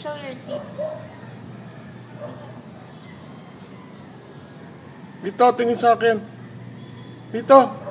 Show your teeth. Dito, tingin sa akin. Dito.